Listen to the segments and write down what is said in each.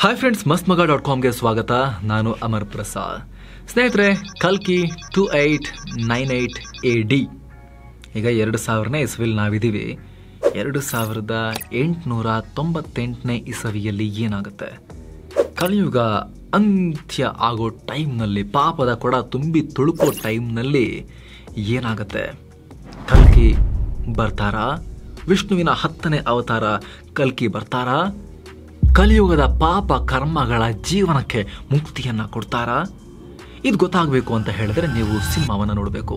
Hi friends ಮಸ್ತ್ ಮಗ dot ಕಾಮ್ಗೆ ಸ್ವಾಗತ. ನಾನು ಅಮರ್ ಪ್ರಸಾದ್. ಸ್ನೇಹಿತರೆ, ಕಲ್ಕಿ two eight nine eight A D ಈಗ ಎರಡು ಸಾವಿರನೇ ಇಸವಿಲಿ ನಾವಿದ್ದೀವಿ. ಎರಡು ಸಾವಿರದ ಎಂಟುನೂರ ತೊಂಬತ್ತೆಂಟನೇ ಇಸವಿಯಲ್ಲಿ ಏನಾಗುತ್ತೆ? ಕಲಿಯುಗ ಅಂತ್ಯ ಆಗೋ ಟೈಮ್ನಲ್ಲಿ, ಪಾಪದ ಕೊಡ ತುಂಬಿ ತುಳುಕೋ ಟೈಮ್ನಲ್ಲಿ ಏನಾಗುತ್ತೆ? ಕಲ್ಕಿ ಬರ್ತಾರಾ? ವಿಷ್ಣುವಿನ ಹತ್ತನೇ ಅವತಾರ ಕಲ್ಕಿ ಬರ್ತಾರಾ? ಕಲಿಯುಗದ ಪಾಪ ಕರ್ಮಗಳ ಜೀವನಕ್ಕೆ ಮುಕ್ತಿಯನ್ನ ಕೊಡ್ತಾರಾ? ಇದು ಗೊತ್ತಾಗಬೇಕು ಅಂತ ಹೇಳಿದ್ರೆ ನೀವು ಸಿನಿಮಾವನ್ನು ನೋಡಬೇಕು.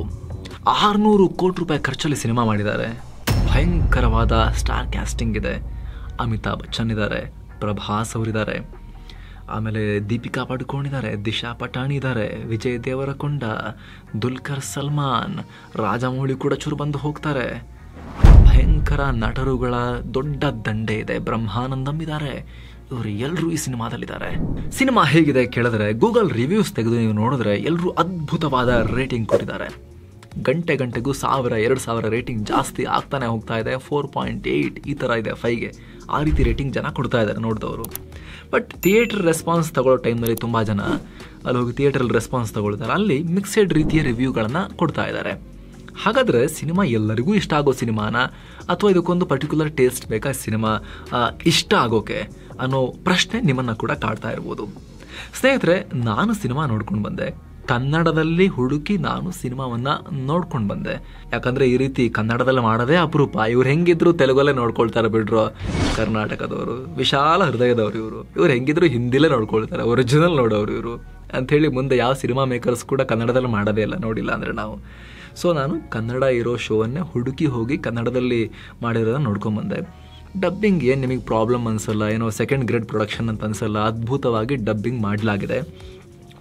ಆರುನೂರು ಕೋಟಿ ರೂಪಾಯಿ ಖರ್ಚಲ್ಲಿ ಸಿನಿಮಾ ಮಾಡಿದ್ದಾರೆ. ಭಯಂಕರವಾದ ಸ್ಟಾರ್ ಕ್ಯಾಸ್ಟಿಂಗ್ ಇದೆ. ಅಮಿತಾಬ್ ಬಚ್ಚನ್ ಇದ್ದಾರೆ, ಪ್ರಭಾಸ್ ಅವರಿದ್ದಾರೆ. ಆಮೇಲೆ ದೀಪಿಕಾ ಪಡ್ಕೋಣ್ ಇದ್ದಾರೆ, ದಿಶಾ ಪಟಾಣಿ ಇದ್ದಾರೆ, ವಿಜಯ್ ದೇವರಕೊಂಡ, ದುಲ್ಕರ್ ಸಲ್ಮಾನ್, ರಾಜಮೌಳಿ ಕೂಡ ಚೂರು ಬಂದು ಹೋಗ್ತಾರೆ. ಭಯಂಕರ ನಟರುಗಳ ದೊಡ್ಡ ದಂಡೆ ಇದೆ. ಬ್ರಹ್ಮಾನಂದಂ ಇದ್ದಾರೆ. ಇವರು ಎಲ್ಲರೂ ಈ ಸಿನಿಮಾದಲ್ಲಿದ್ದಾರೆ. ಸಿನಿಮಾ ಹೇಗಿದೆ ಕೇಳಿದ್ರೆ ಗೂಗಲ್ ರಿವ್ಯೂಸ್ ತೆಗೆದು ನೀವು ನೋಡಿದ್ರೆ ಎಲ್ಲರೂ ಅದ್ಭುತವಾದ ರೇಟಿಂಗ್ ಕೊಟ್ಟಿದ್ದಾರೆ. ಗಂಟೆ ಗಂಟೆಗೂ ಸಾವಿರ, ಎರಡು ಸಾವಿರ ರೇಟಿಂಗ್ ಜಾಸ್ತಿ ಆಗ್ತಾನೆ ಹೋಗ್ತಾ ಇದೆ. ಫೋರ್ ಪಾಯಿಂಟ್ ಏಯ್ಟ್ ಈ ಥರ ಇದೆ ಫೈವ್ಗೆ ಆ ರೀತಿ ರೇಟಿಂಗ್ ಜನ ಕೊಡ್ತಾ ಇದ್ದಾರೆ ನೋಡಿದವರು. ಬಟ್ ಥಿಯೇಟರ್ ರೆಸ್ಪಾನ್ಸ್ ತಗೊಳ್ಳೋ ಟೈಮ್ನಲ್ಲಿ ತುಂಬ ಜನ ಅಲ್ಲಿ ಹೋಗಿ ಥಿಯೇಟ್ರಲ್ಲಿ ರೆಸ್ಪಾನ್ಸ್ ತಗೊಳ್ತಾರೆ. ಅಲ್ಲಿ ಮಿಕ್ಸೆಡ್ ರೀತಿಯ ರಿವ್ಯೂಗಳನ್ನು ಕೊಡ್ತಾ ಇದ್ದಾರೆ. ಹಾಗಾದರೆ ಸಿನಿಮಾ ಎಲ್ಲರಿಗೂ ಇಷ್ಟ ಆಗೋ ಸಿನಿಮಾನ? ಅಥವಾ ಇದಕ್ಕೊಂದು ಪರ್ಟಿಕ್ಯುಲರ್ ಟೇಸ್ಟ್ ಬೇಕಾ ಸಿನಿಮಾ? ಇಷ್ಟ ಆಗೋಕೆ? ಅನ್ನೋ ಪ್ರಶ್ನೆ ನಿಮ್ಮನ್ನು ಕೂಡ ಕಾಡ್ತಾ ಇರ್ಬೋದು. ಸ್ನೇಹಿತರೆ, ನಾನು ಸಿನಿಮಾ ನೋಡ್ಕೊಂಡು ಬಂದೆ. ಕನ್ನಡದಲ್ಲಿ ಹುಡುಕಿ ನಾನು ಸಿನಿಮಾವನ್ನ ನೋಡ್ಕೊಂಡು ಬಂದೆ. ಯಾಕಂದ್ರೆ ಈ ರೀತಿ ಕನ್ನಡದಲ್ಲಿ ಮಾಡೋದೇ ಅಪರೂಪ. ಇವ್ರು ಹೆಂಗಿದ್ರು ತೆಲುಗಲ್ಲೇ ನೋಡ್ಕೊಳ್ತಾರೆ ಬಿಡ್ರು. ಕರ್ನಾಟಕದವರು, ವಿಶಾಲ ಹೃದಯದವರು ಇವರು. ಇವ್ರು ಹೆಂಗಿದ್ರು ಹಿಂದಿಲೇ ನೋಡ್ಕೊಳ್ತಾರೆ ಒರಿಜಿನಲ್ ನೋಡೋರು ಇವರು. ಅಂಥೇಳಿ ಮುಂದೆ ಯಾವ ಸಿನಿಮಾ ಮೇಕರ್ಸ್ ಕೂಡ ಕನ್ನಡದಲ್ಲಿ ಮಾಡೋದೇ ಇಲ್ಲ, ನೋಡಿಲ್ಲ ಅಂದರೆ ನಾವು. ಸೊ, ನಾನು ಕನ್ನಡ ಇರೋ ಶೋವನ್ನೇ ಹುಡುಕಿ ಹೋಗಿ ಕನ್ನಡದಲ್ಲಿ ಮಾಡಿರೋದನ್ನ ನೋಡ್ಕೊಂಬಂದೆ ಡಬ್ಬಿಂಗ್ ಏನು ನಿಮಗೆ ಪ್ರಾಬ್ಲಮ್ ಅನ್ಸಲ್ಲ? ಏನೋ ಸೆಕೆಂಡ್ ಗ್ರೇಡ್ ಪ್ರೊಡಕ್ಷನ್ ಅಂತ ಅನಿಸಲ್ಲ? ಅದ್ಭುತವಾಗಿ ಡಬ್ಬಿಂಗ್ ಮಾಡಲಾಗಿದೆ.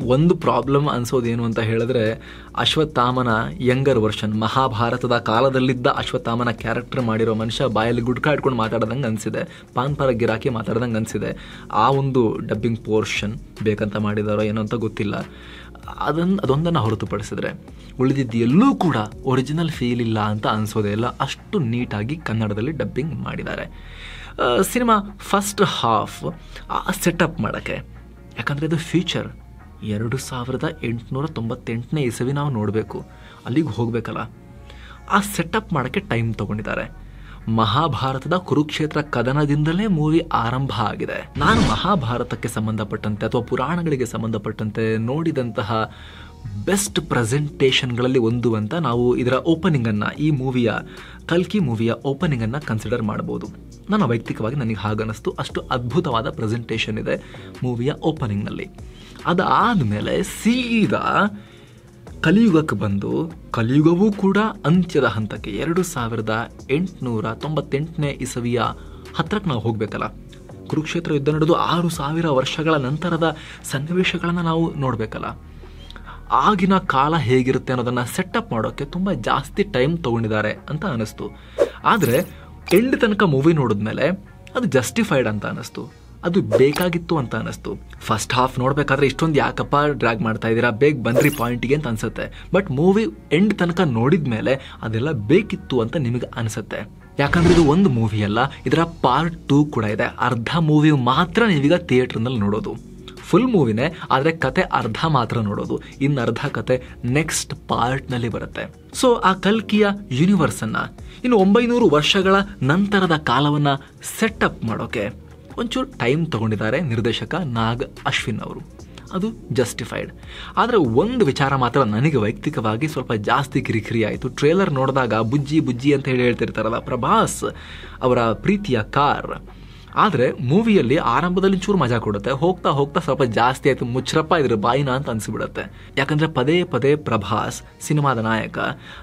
ಒಂದು ಪ್ರಾಬ್ಲಮ್ ಅನ್ಸೋದೇನು ಅಂತ ಹೇಳಿದ್ರೆ, ಅಶ್ವತ್ಥಾಮನ ಯಂಗರ್ ವರ್ಷನ್ ಮಹಾಭಾರತದ ಕಾಲದಲ್ಲಿದ್ದ ಅಶ್ವತ್ಥಾಮನ ಕ್ಯಾರೆಕ್ಟರ್ ಮಾಡಿರೋ ಮನುಷ್ಯ ಬಾಯಲ್ಲಿ ಗುಡ್ಕ ಇಟ್ಕೊಂಡು ಮಾತಾಡ್ದಂಗೆ ಅನಿಸಿದೆ. ಪಾನ್ಪರ ಗಿರಾಕಿ ಮಾತಾಡ್ದಂಗೆ ಅನಿಸಿದೆ. ಆ ಒಂದು ಡಬ್ಬಿಂಗ್ ಪೋರ್ಷನ್ ಬೇಕಂತ ಮಾಡಿದಾರೋ ಏನೋ ಅಂತ ಗೊತ್ತಿಲ್ಲ. ಅದನ್ನು ಅದೊಂದನ್ನು ಹೊರತುಪಡಿಸಿದ್ರೆ ಉಳಿದಿದ್ದು ಎಲ್ಲೂ ಕೂಡ ಒರಿಜಿನಲ್ ಫೀಲ್ ಇಲ್ಲ ಅಂತ ಅನಿಸೋದೇ ಇಲ್ಲ. ಅಷ್ಟು ನೀಟಾಗಿ ಕನ್ನಡದಲ್ಲಿ ಡಬ್ಬಿಂಗ್ ಮಾಡಿದ್ದಾರೆ. ಸಿನಿಮಾ ಫಸ್ಟ್ ಹಾಫ್ ಸೆಟಪ್ ಮಾಡೋಕ್ಕೆ. ಯಾಕಂದರೆ ಇದು ಫ್ಯೂಚರ್ ಎರಡು ಸಾವಿರದ ಎಂಟುನೂರ ತೊಂಬತ್ತೆಂಟನೇ ಇಸವಿ ನಾವು ನೋಡಬೇಕು. ಅಲ್ಲಿಗೆ ಹೋಗಬೇಕಲ್ಲ. ಆ ಸೆಟಪ್ ಮಾಡೋಕ್ಕೆ ಟೈಮ್ ತಗೊಂಡಿದ್ದಾರೆ. ಮಹಾಭಾರತದ ಕುರುಕ್ಷೇತ್ರ ಕದನದಿಂದಲೇ ಮೂವಿ ಆರಂಭ ಆಗಿದೆ. ನಾನು ಮಹಾಭಾರತಕ್ಕೆ ಸಂಬಂಧಪಟ್ಟಂತೆ ಅಥವಾ ಪುರಾಣಗಳಿಗೆ ಸಂಬಂಧಪಟ್ಟಂತೆ ನೋಡಿದಂತಹ ಬೆಸ್ಟ್ ಪ್ರೆಸೆಂಟೇಷನ್ಗಳಲ್ಲಿ ಒಂದು ಅಂತ ನಾವು ಇದರ ಓಪನಿಂಗನ್ನು, ಈ ಮೂವಿಯ, ಕಲ್ಕಿ ಮೂವಿಯ ಓಪನಿಂಗನ್ನು ಕನ್ಸಿಡರ್ ಮಾಡ್ಬೋದು ನನ್ನ ವೈಯಕ್ತಿಕವಾಗಿ ನನಗೆ ಹಾಗನ್ನಿಸ್ತು. ಅಷ್ಟು ಅದ್ಭುತವಾದ ಪ್ರೆಸೆಂಟೇಷನ್ ಇದೆ ಮೂವಿಯ ಓಪನಿಂಗ್ನಲ್ಲಿ. ಅದಾದಮೇಲೆ ಸೀದಾ ಕಲಿಯುಗಕ್ಕೆ ಬಂದು ಕಲಿಯುಗವೂ ಕೂಡ ಅಂತ್ಯದ ಹಂತಕ್ಕೆ ಎರಡು ಸಾವಿರದ ಎಂಟುನೂರ ತೊಂಬತ್ತೆಂಟನೇ ಇಸವಿಯ ಹತ್ರಕ್ಕೆ ನಾವು ಹೋಗಬೇಕಲ್ಲ. ಕುರುಕ್ಷೇತ್ರ ಯುದ್ಧ ನಡೆದು ಆರು ಸಾವಿರ ವರ್ಷಗಳ ನಂತರದ ಸನ್ನಿವೇಶಗಳನ್ನು ನಾವು ನೋಡಬೇಕಲ್ಲ. ಆಗಿನ ಕಾಲ ಹೇಗಿರುತ್ತೆ ಅನ್ನೋದನ್ನು ಸೆಟಪ್ ಮಾಡೋಕ್ಕೆ ತುಂಬ ಜಾಸ್ತಿ ಟೈಮ್ ತಗೊಂಡಿದ್ದಾರೆ ಅಂತ ಅನಿಸ್ತು. ಆದರೆ ಎಂಡ್ ತನಕ ಮೂವಿ ನೋಡಿದ್ಮೇಲೆ ಅದು ಜಸ್ಟಿಫೈಡ್ ಅಂತ ಅನಿಸ್ತು. ಅದು ಬೇಕಾಗಿತ್ತು ಅಂತ ಅನ್ನಿಸ್ತು. ಫಸ್ಟ್ ಹಾಫ್ ನೋಡಬೇಕಾದ್ರೆ ಇಷ್ಟೊಂದು ಯಾಕಪ್ಪ ಡ್ರ್ಯಾಗ್ ಮಾಡ್ತಾ ಇದ್ದೀರಾ? ಬೇಗ ಬಂದ್ರಿ ಪಾಯಿಂಟಿಗೆ ಅಂತ ಅನ್ಸುತ್ತೆ. ಬಟ್ ಮೂವಿ ಎಂಡ್ ತನಕ ನೋಡಿದ ಮೇಲೆ ಅದೆಲ್ಲ ಬೇಕಿತ್ತು ಅಂತ ನಿಮಗೆ ಅನಿಸುತ್ತೆ. ಯಾಕಂದ್ರೆ ಇದು ಒಂದು ಮೂವಿ ಅಲ್ಲ, ಇದರ ಪಾರ್ಟ್ ಟೂ ಕೂಡ ಇದೆ. ಅರ್ಧ ಮೂವಿ ಮಾತ್ರ ನೀವೀಗ ಥಿಯೇಟರ್ನಲ್ಲಿ ನೋಡೋದು. ಫುಲ್ ಮೂವಿನೇ ಆದರೆ ಕತೆ ಅರ್ಧ ಮಾತ್ರ ನೋಡೋದು. ಇನ್ನು ಅರ್ಧ ಕತೆ ನೆಕ್ಸ್ಟ್ ಪಾರ್ಟ್ನಲ್ಲಿ ಬರುತ್ತೆ. ಸೊ ಆ ಕಲ್ಕಿಯ ಯೂನಿವರ್ಸನ್ನ ಇನ್ನು ಒಂಬೈನೂರು ವರ್ಷಗಳ ನಂತರದ ಕಾಲವನ್ನ ಸೆಟಪ್ ಮಾಡೋಕೆ ಒಂಚೂರು ಟೈಮ್ ತಗೊಂಡಿದ್ದಾರೆ ನಿರ್ದೇಶಕ ನಾಗ್ ಅಶ್ವಿನ್ ಅವರು. ಅದು ಜಸ್ಟಿಫೈಡ್ ಆದರೆ ಒಂದು ವಿಚಾರ ಮಾತ್ರ ನನಗೆ ವೈಯಕ್ತಿಕವಾಗಿ ಸ್ವಲ್ಪ ಜಾಸ್ತಿ ಕಿರಿಕಿರಿ ಆಯಿತು. ಟ್ರೇಲರ್ ನೋಡಿದಾಗ ಬುಜ್ಜಿ ಬುಜ್ಜಿ ಅಂತ ಹೇಳಿ ಹೇಳ್ತಿರ್ತಾರಲ್ಲ ಪ್ರಭಾಸ್ ಅವರ ಪ್ರೀತಿಯ ಕಾರ್. ಆದರೆ ಮೂವಿಯಲ್ಲಿ ಆರಂಭದಲ್ಲಿ ಚೂರು ಮಜಾ ಕೊಡುತ್ತೆ. ಹೋಗ್ತಾ ಹೋಗ್ತಾ ಸ್ವಲ್ಪ ಜಾಸ್ತಿ ಆಯಿತು. ಮುಚ್ಚರಪ್ಪ ಇದ್ರ ಬಾಯಿನ ಅಂತ ಅನ್ಸಿಬಿಡುತ್ತೆ. ಯಾಕಂದರೆ ಪದೇ ಪದೇ ಪ್ರಭಾಸ್ ಸಿನಿಮಾದ ನಾಯಕ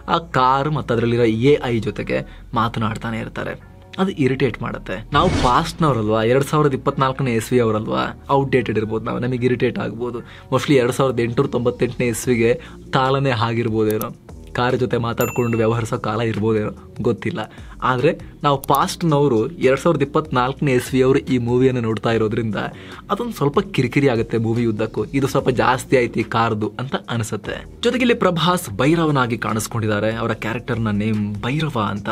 ಆ ಕಾರ್ ಮತ್ತು ಅದರಲ್ಲಿರೋ ಎ ಐ ಜೊತೆಗೆ ಮಾತನಾಡ್ತಾನೆ ಇರ್ತಾರೆ. ಅದು ಇರಿಟೇಟ್ ಮಾಡುತ್ತೆ. ನಾವು ಪಾಸ್ಟ್ನವರಲ್ವಾ? ಎರಡ್ ಸಾವಿರದ ಇಪ್ಪತ್ನಾಲ್ಕನೇ ಇಸ್ವಿ ಅವರಲ್ವಾ? ಔಟ್ಡೇಟೆಡ್ ಇರ್ಬೋದು ನಾವು. ನಮಗೆ ಇರಿಟೇಟ್ ಆಗ್ಬೋದು. ಮೋಸ್ಟ್ಲಿ ಎರಡ್ ಸಾವಿರದ ಎಂಟುನೂರ ತೊಂಬತ್ತೆಂಟನೇ ಇಸ್ವಿಗೆ ತಾಳನೇ ಆಗಿರ್ಬೋದೇನೋ ಕಾರ್ ಜೊತೆ ಮಾತಾಡ್ಕೊಂಡು ವ್ಯವಹರಿಸೋ ಕಾಲ ಇರ್ಬೋದೇನೋ ಗೊತ್ತಿಲ್ಲ. ಆದರೆ ನಾವು ಪಾಸ್ಟ್ನವರು ಎರಡು ಸಾವಿರದ ಇಪ್ಪತ್ನಾಲ್ಕನೇ ಅವರು ಈ ಮೂವಿಯನ್ನು ನೋಡ್ತಾ ಇರೋದ್ರಿಂದ ಅದೊಂದು ಸ್ವಲ್ಪ ಕಿರಿಕಿರಿ ಆಗುತ್ತೆ ಮೂವಿ ಉದ್ದಕ್ಕೂ. ಇದು ಸ್ವಲ್ಪ ಜಾಸ್ತಿ ಐತಿ ಕಾರ್ದು ಅಂತ ಅನಿಸುತ್ತೆ. ಜೊತೆಗೆ ಇಲ್ಲಿ ಪ್ರಭಾಸ್ ಭೈರವನಾಗಿ ಕಾಣಿಸ್ಕೊಂಡಿದ್ದಾರೆ. ಅವರ ಕ್ಯಾರೆಕ್ಟರ್ನ ನೇಮ್ ಭೈರವ ಅಂತ.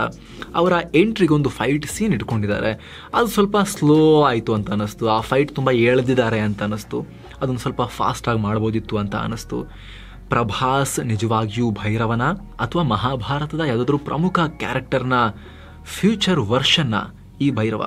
ಅವರ ಎಂಟ್ರಿಗೊಂದು ಫೈಟ್ ಸೀನ್ ಇಟ್ಕೊಂಡಿದ್ದಾರೆ. ಅದು ಸ್ವಲ್ಪ ಸ್ಲೋ ಆಯಿತು ಅಂತ ಅನ್ನಿಸ್ತು ಆ ಫೈಟ್ ತುಂಬ ಎಳೆದಿದ್ದಾರೆ ಅಂತ ಅನ್ನಿಸ್ತು ಅದೊಂದು ಸ್ವಲ್ಪ ಫಾಸ್ಟಾಗಿ ಮಾಡ್ಬೋದಿತ್ತು ಅಂತ ಅನಿಸ್ತು. ಪ್ರಭಾಸ್ ನಿಜವಾಗಿಯೂ ಭೈರವನ ಅಥವಾ ಮಹಾಭಾರತದ ಯಾವುದಾದ್ರೂ ಪ್ರಮುಖ ಕ್ಯಾರೆಕ್ಟರ್ನ ಫ್ಯೂಚರ್ ವರ್ಷನ್ನ ಈ ಭೈರವ.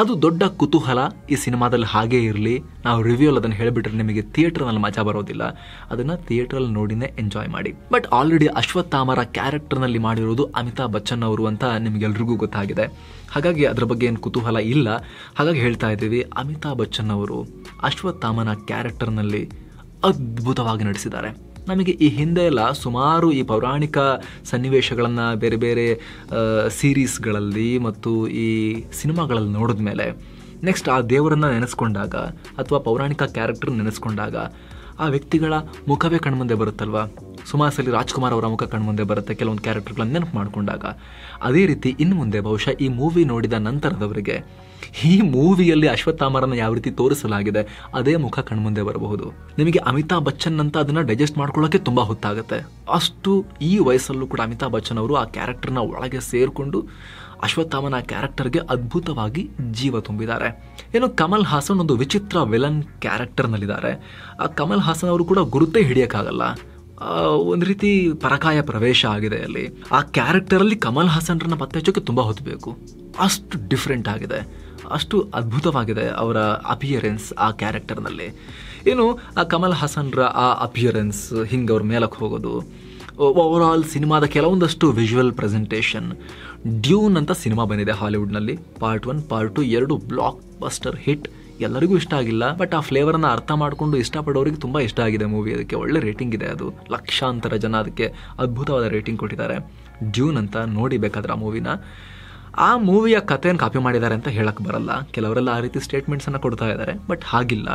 ಅದು ದೊಡ್ಡ ಕುತೂಹಲ ಈ ಸಿನಿಮಾದಲ್ಲಿ ಹಾಗೇ ಇರಲಿ. ನಾವು ರಿವ್ಯೂಲ್ ಅದನ್ನು ಹೇಳಿಬಿಟ್ರೆ ನಿಮಗೆ ಥಿಯೇಟರ್ನಲ್ಲಿ ಮಜಾ ಬರೋದಿಲ್ಲ. ಅದನ್ನು ಥಿಯೇಟ್ರಲ್ಲಿ ನೋಡಿನೇ ಎಂಜಾಯ್ ಮಾಡಿ. ಬಟ್ ಆಲ್ರೆಡಿ ಅಶ್ವತ್ಥಾಮರ ಕ್ಯಾರೆಕ್ಟರ್ನಲ್ಲಿ ಮಾಡಿರೋದು ಅಮಿತಾಬ್ ಬಚ್ಚನ್ ಅವರು ಅಂತ ನಿಮಗೆಲ್ರಿಗೂ ಗೊತ್ತಾಗಿದೆ. ಹಾಗಾಗಿ ಅದರ ಬಗ್ಗೆ ಏನು ಕುತೂಹಲ ಇಲ್ಲ. ಹಾಗಾಗಿ ಹೇಳ್ತಾ ಇದ್ದೀವಿ, ಅಮಿತಾಬ್ ಬಚ್ಚನ್ ಅವರು ಅಶ್ವತ್ಥಾಮನ ಕ್ಯಾರೆಕ್ಟರ್ನಲ್ಲಿ ಅದ್ಭುತವಾಗಿ ನಡೆಸಿದ್ದಾರೆ. ನಮಗೆ ಈ ಹಿಂದೆ ಎಲ್ಲ ಸುಮಾರು ಈ ಪೌರಾಣಿಕ ಸನ್ನಿವೇಶಗಳನ್ನು ಬೇರೆ ಬೇರೆ ಸೀರೀಸ್ಗಳಲ್ಲಿ ಮತ್ತು ಈ ಸಿನಿಮಾಗಳಲ್ಲಿ ನೋಡಿದ ಮೇಲೆ ನೆಕ್ಸ್ಟ್ ಆ ದೇವರನ್ನು ನೆನೆಸ್ಕೊಂಡಾಗ ಅಥವಾ ಪೌರಾಣಿಕ ಕ್ಯಾರೆಕ್ಟರ್ ನೆನೆಸ್ಕೊಂಡಾಗ ಆ ವ್ಯಕ್ತಿಗಳ ಮುಖವೇ ಕಣ್ಮುಂದೆ ಬರುತ್ತಲ್ವಾ? ಸುಮಾರು ಸಲ ರಾಜ್ಕುಮಾರ್ ಅವರ ಮುಖ ಕಣ್ಮುಂದೆ ಬರುತ್ತೆ. ಕೆಲವೊಂದು ಕ್ಯಾರೆಕ್ಟರ್ಗಳನ್ನು ನೆನಪು ಮಾಡಿಕೊಂಡಾಗ ಅದೇ ರೀತಿ ಇನ್ನು ಮುಂದೆ ಬಹುಶಃ ಈ ಮೂವಿ ನೋಡಿದ ನಂತರದವರಿಗೆ ಈ ಮೂವಿಯಲ್ಲಿ ಅಶ್ವತ್ಥಾಮರನ ಯಾವ ರೀತಿ ತೋರಿಸಲಾಗಿದೆ, ಅದೇ ಮುಖ ಕಣ್ಮುಂದೆ ಬರಬಹುದು. ನಿಮಗೆ ಅಮಿತಾಬ್ ಬಚ್ಚನ್ ಅಂತ ಅದನ್ನ ಡೈಜೆಸ್ಟ್ ಮಾಡ್ಕೊಳ್ಳೋಕೆ ತುಂಬಾ ಹೊತ್ತಾಗುತ್ತೆ. ಅಷ್ಟು ಈ ವಯಸ್ಸಲ್ಲೂ ಕೂಡ ಅಮಿತಾಬ್ ಬಚ್ಚನ್ ಅವರು ಆ ಕ್ಯಾರೆಕ್ಟರ್ನ ಒಳಗೆ ಸೇರಿಕೊಂಡು ಅಶ್ವತ್ಥಾಮನ ಕ್ಯಾರೆಕ್ಟರ್ಗೆ ಅದ್ಭುತವಾಗಿ ಜೀವ ತುಂಬಿದ್ದಾರೆ. ಏನು, ಕಮಲ್ ಹಾಸನ್ ಒಂದು ವಿಚಿತ್ರ ವಿಲನ್ ಕ್ಯಾರೆಕ್ಟರ್ನಲ್ಲಿದ್ದಾರೆ. ಆ ಕಮಲ್ ಹಾಸನ್ ಅವರು ಕೂಡ ಗುರುತೇ ಹಿಡಿಯೋಕ್ಕಾಗಲ್ಲ. ಒಂದು ರೀತಿ ಪರಕಾಯ ಪ್ರವೇಶ ಆಗಿದೆ ಅಲ್ಲಿ. ಆ ಕ್ಯಾರೆಕ್ಟರಲ್ಲಿ ಕಮಲ್ ಹಾಸನ್ರನ್ನ ಪತ್ತೆ ಹಚ್ಚೋಕೆ ತುಂಬ ಹೊತ್ತಬೇಕು ಅಷ್ಟು ಡಿಫ್ರೆಂಟ್ ಆಗಿದೆ. ಅಷ್ಟು ಅದ್ಭುತವಾಗಿದೆ ಅವರ ಅಪಿಯರೆನ್ಸ್ ಆ ಕ್ಯಾರೆಕ್ಟರ್ನಲ್ಲಿ ಏನು, ಆ ಕಮಲ್ ಹಾಸನ್ರ ಆ ಅಪಿಯರೆನ್ಸ್ ಹಿಂಗೆ ಅವ್ರ ಮೇಲಕ್ಕೆ ಹೋಗೋದು. ಓವರ್ ಆಲ್ ಸಿನಿಮಾದ ಕೆಲವೊಂದಷ್ಟು ವಿಜುವಲ್ ಪ್ರೆಸೆಂಟೇಷನ್ ಡ್ಯೂನ್ ಅಂತ ಸಿನಿಮಾ ಬಂದಿದೆ ಹಾಲಿವುಡ್ನಲ್ಲಿ ಪಾರ್ಟ್ ಒನ್ ಪಾರ್ಟ್ ಟು ಎರಡು ಬ್ಲಾಕ್ ಬಸ್ಟರ್ ಹಿಟ್ ಎಲ್ಲರಿಗೂ ಇಷ್ಟ ಆಗಿಲ್ಲ ಬಟ್ ಆ ಫ್ಲೇವರನ್ನು ಅರ್ಥ ಮಾಡಿಕೊಂಡು ಇಷ್ಟಪಡೋರಿಗೆ ತುಂಬ ಇಷ್ಟ ಆಗಿದೆ ಮೂವಿ ಅದಕ್ಕೆ ಒಳ್ಳೆ ರೇಟಿಂಗ್ ಇದೆ ಅದು. ಲಕ್ಷಾಂತರ ಜನ ಅದಕ್ಕೆ ಅದ್ಭುತವಾದ ರೇಟಿಂಗ್ ಕೊಟ್ಟಿದ್ದಾರೆ. ಜೂನ್ ಅಂತ ನೋಡಿ ಬೇಕಾದ್ರೆ ಆ ಮೂವಿನ ಆ ಮೂವಿಯ ಕಥೆಯನ್ನು ಕಾಪಿ ಮಾಡಿದ್ದಾರೆ ಅಂತ ಹೇಳಕ್ ಬರಲ್ಲ. ಕೆಲವರೆಲ್ಲ ಆ ರೀತಿ ಸ್ಟೇಟ್ಮೆಂಟ್ಸನ್ನು ಕೊಡ್ತಾ ಇದ್ದಾರೆ ಬಟ್ ಹಾಗಿಲ್ಲ.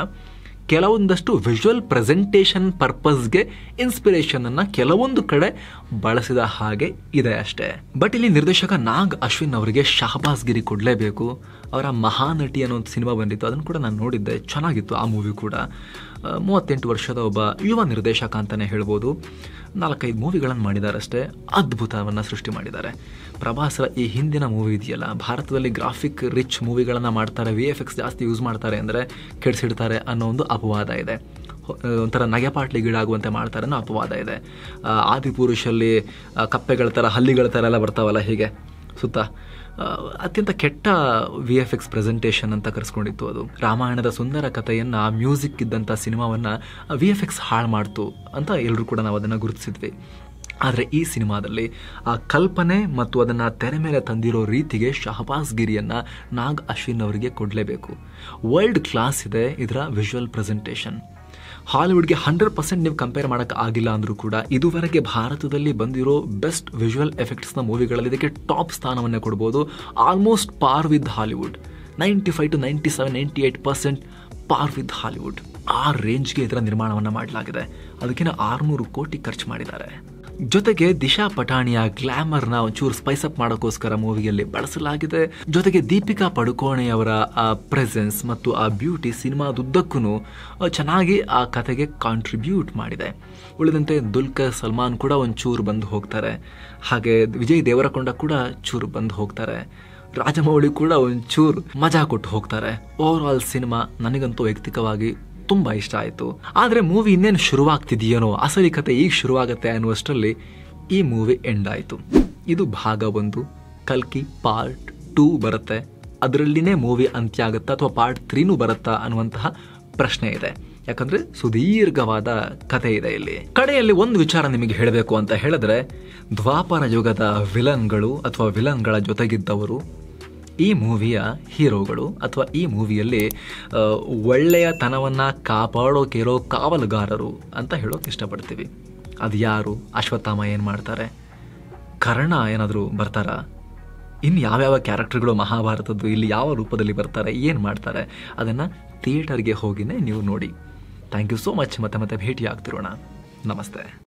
ಕೆಲವೊಂದಷ್ಟು ವಿಜುವಲ್ ಪ್ರೆಸೆಂಟೇಷನ್ ಪರ್ಪಸ್ಗೆ ಇನ್ಸ್ಪಿರೇಷನ್ ಅನ್ನ ಕೆಲವೊಂದು ಕಡೆ ಬಳಸಿದ ಹಾಗೆ ಇದೆ ಅಷ್ಟೇ. ಬಟ್ ಇಲ್ಲಿ ನಿರ್ದೇಶಕ ನಾಗ್ ಅಶ್ವಿನ್ ಅವರಿಗೆ ಶಹಬಾಸ್ ಗಿರಿ ಕೊಡಲೇಬೇಕು. ಅವರ ಮಹಾನಟಿ ಅನ್ನೋ ಒಂದು ಸಿನಿಮಾ ಬಂದಿತ್ತು. ಅದನ್ನು ಕೂಡ ನಾನು ನೋಡಿದ್ದೆ. ಚೆನ್ನಾಗಿತ್ತು ಆ ಮೂವಿ ಕೂಡ. ಮೂವತ್ತೆಂಟು ವರ್ಷದ ಒಬ್ಬ ಯುವ ನಿರ್ದೇಶಕ ಅಂತಲೇ ಹೇಳ್ಬೋದು. ನಾಲ್ಕೈದು ಮೂವಿಗಳನ್ನು ಮಾಡಿದ್ದಾರೆ ಅಷ್ಟೇ ಅದ್ಭುತವನ್ನು ಸೃಷ್ಟಿ ಮಾಡಿದ್ದಾರೆ. ಪ್ರಭಾಸರ ಈ ಹಿಂದಿನ ಮೂವಿ ಇದೆಯಲ್ಲ, ಭಾರತದಲ್ಲಿ ಗ್ರಾಫಿಕ್ ರಿಚ್ ಮೂವಿಗಳನ್ನು ಮಾಡ್ತಾರೆ ವಿ ಎಫ್ ಎಕ್ಸ್ ಜಾಸ್ತಿ ಯೂಸ್ ಮಾಡ್ತಾರೆ ಅಂದರೆ ಕೆಡಿಸಿಡ್ತಾರೆ ಅನ್ನೋ ಒಂದು ಅಪವಾದ ಇದೆ. ಒಂಥರ ನಗೆಪಾಟ್ಲಿ ಗೀಡಾಗುವಂತೆ ಮಾಡ್ತಾರೆ ಅನ್ನೋ ಅಪವಾದ ಇದೆ. ಆದಿಪುರುಷಲ್ಲಿ ಕಪ್ಪೆಗಳ ಥರ ಹಲ್ಲಿಗಳ ಥರ ಎಲ್ಲ ಬರ್ತಾವಲ್ಲ ಹೀಗೆ, ಸುತ್ತ? ಅತ್ಯಂತ ಕೆಟ್ಟ ವಿ ಎಫ್ ಎಕ್ಸ್ ಪ್ರೆಸೆಂಟೇಷನ್ ಅಂತ ಕರೆಸ್ಕೊಂಡಿತ್ತು ಅದು. ರಾಮಾಯಣದ ಸುಂದರ ಕಥೆಯನ್ನು ಮ್ಯೂಸಿಕ್ ಇದ್ದಂಥ ಸಿನಿಮಾವನ್ನು ವಿ ಎಫ್ ಎಕ್ಸ್ ಹಾಳು ಮಾಡ್ತು ಅಂತ ಎಲ್ಲರೂ ಕೂಡ ನಾವು ಅದನ್ನು ಗುರುತಿಸಿದ್ವಿ. ಆದರೆ ಈ ಸಿನಿಮಾದಲ್ಲಿ ಆ ಕಲ್ಪನೆ ಮತ್ತು ಅದನ್ನು ತೆರೆ ಮೇಲೆ ತಂದಿರೋ ರೀತಿಗೆ ಶಹಬಾಸ್ ಗಿರಿಯನ್ನು ನಾಗ್ ಅಶ್ವಿನ್ ಅವರಿಗೆ ಕೊಡಲೇಬೇಕು. ವರ್ಲ್ಡ್ ಕ್ಲಾಸ್ ಇದೆ ಇದರ ವಿಜುವಲ್ ಪ್ರೆಸೆಂಟೇಷನ್ ಹಾಲಿವುಡ್ಗೆ ಹಂಡ್ರೆಡ್ ಪರ್ಸೆಂಟ್ ನೀವು ಕಂಪೇರ್ ಮಾಡೋಕ್ಕೆ ಆಗಿಲ್ಲ ಅಂದರೂ ಕೂಡ ಇದುವರೆಗೆ ಭಾರತದಲ್ಲಿ ಬಂದಿರೋ ಬೆಸ್ಟ್ ವಿಜುವಲ್ ಎಫೆಕ್ಟ್ಸ್ನ ಮೂವಿಗಳಲ್ಲಿ ಇದಕ್ಕೆ ಟಾಪ್ ಸ್ಥಾನವನ್ನು ಕೊಡ್ಬೋದು. Almost par with Hollywood ninety five to ninety seven ninety eight percent par with Hollywood ಆ ರೇಂಜ್ಗೆ ಇದರ ನಿರ್ಮಾಣವನ್ನು ಮಾಡಲಾಗಿದೆ. ಅದಕ್ಕಿಂತ ಆರುನೂರು ಕೋಟಿ ಖರ್ಚು ಮಾಡಿದ್ದಾರೆ. ಜೊತೆಗೆ ದಿಶಾ ಪಟಾಣಿಯ ಗ್ಲಾಮರ್ನ ಒಂಚೂರು ಸ್ಪೈಸ್ ಅಪ್ ಮಾಡೋಕ್ಕೋಸ್ಕರ ಮೂವಿಯಲ್ಲಿ ಬಳಸಲಾಗಿದೆ. ಜೊತೆಗೆ ದೀಪಿಕಾ ಪಡುಕೋಣೆಯವರ, ಆ ಪ್ರೆಸೆನ್ಸ್ ಮತ್ತು ಆ ಬ್ಯೂಟಿ ಸಿನಿಮಾದುದ್ದಕ್ಕೂ ಚೆನ್ನಾಗಿ ಆ ಕಥೆಗೆ ಕಾಂಟ್ರಿಬ್ಯೂಟ್ ಮಾಡಿದೆ. ಉಳಿದಂತೆ ದುಲ್ಕರ್, ಸಲ್ಮಾನ್ ಕೂಡ ಒಂಚೂರು ಬಂದು ಹೋಗ್ತಾರೆ. ಹಾಗೆ ವಿಜಯ್ ದೇವರಕೊಂಡ ಕೂಡ ಚೂರು ಬಂದು ಹೋಗ್ತಾರೆ. ರಾಜಮೌಳಿ ಕೂಡ ಒಂಚೂರು ಮಜಾ ಕೊಟ್ಟು ಹೋಗ್ತಾರೆ. ಓವರ್ ಆಲ್ ಸಿನಿಮಾ ನನಗಂತೂ ವೈಯಕ್ತಿಕವಾಗಿ ತುಂಬ ಇಷ್ಟ ಆಯಿತು. ಆದರೆ ಮೂವಿ ಇನ್ನೇನು ಶುರುವಾಗ್ತಿದೆಯೇನೋ, ಅಸಲಿ ಕತೆ ಈಗ ಶುರುವಾಗುತ್ತೆ ಅನ್ನುವಷ್ಟರಲ್ಲಿ ಈ ಮೂವಿ ಎಂಡ್ ಆಯಿತು. ಇದು ಭಾಗ ಒಂದು, ಕಲ್ಕಿ ಪಾರ್ಟ್ ಟೂ ಬರುತ್ತೆ. ಅದರಲ್ಲಿನೇ ಮೂವಿ ಅಂತ್ಯ ಆಗುತ್ತಾ ಅಥವಾ ಪಾರ್ಟ್ ತ್ರೀನೂ ಬರುತ್ತಾ ಅನ್ನುವಂತಹ ಪ್ರಶ್ನೆ ಇದೆ. ಯಾಕಂದ್ರೆ ಸುದೀರ್ಘವಾದ ಕಥೆ ಇದೆ ಇಲ್ಲಿ. ಕಡೆಯಲ್ಲಿ ಒಂದು ವಿಚಾರ ನಿಮಗೆ ಹೇಳಬೇಕು ಅಂತ ಹೇಳಿದ್ರೆ, ದ್ವಾಪರ ಯುಗದ ವಿಲನ್ಗಳು ಅಥವಾ ವಿಲನ್ಗಳ ಜೊತೆಗಿದ್ದವರು ಈ ಮೂವಿಯ ಹೀರೋಗಳು ಅಥವಾ ಈ ಮೂವಿಯಲ್ಲಿ ಒಳ್ಳೆಯತನವನ್ನು ಕಾಪಾಡೋಕಿರೋ ಕಾವಲುಗಾರರು ಅಂತ ಹೇಳೋಕೆ ಇಷ್ಟಪಡ್ತೀವಿ. ಅದು ಯಾರು? ಅಶ್ವತ್ಥಾಮ ಏನು ಮಾಡ್ತಾರೆ? ಕರ್ಣ ಏನಾದರೂ ಬರ್ತಾರಾ? ಇನ್ನು ಯಾವ್ಯಾವ ಕ್ಯಾರೆಕ್ಟರ್ಗಳು ಮಹಾಭಾರತದ್ದು, ಇಲ್ಲಿ ಯಾವ ರೂಪದಲ್ಲಿ ಬರ್ತಾರೆ, ಏನು ಮಾಡ್ತಾರೆ, ಅದನ್ನು ಥಿಯೇಟರ್ಗೆ ಹೋಗಿನೇ ನೀವು ನೋಡಿ. Thank you so much. ಮತ್ತೆ ಮತ್ತೆ ಭೇಟಿ ಆಗ್ತಿರೋಣ ನಮಸ್ತೆ.